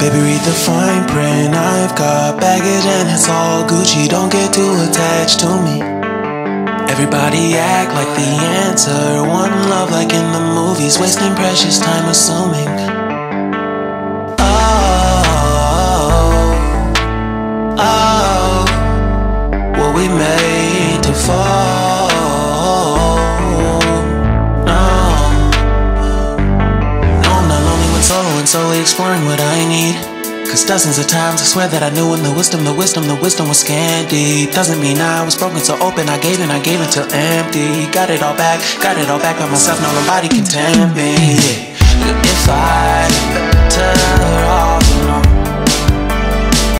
Baby, read the fine print. I've got baggage and it's all Gucci. Don't get too attached to me. Everybody act like the answer. One love, like in the movies, wasting precious time assuming. Oh, oh, oh. were we made to fall? Solely exploring what I need. Cause dozens of times I swear that I knew when the wisdom, the wisdom, the wisdom was scanty. Doesn't mean I was broken so open, I gave and I gave until empty. Got it all back, got it all back by myself, now nobody can tempt me.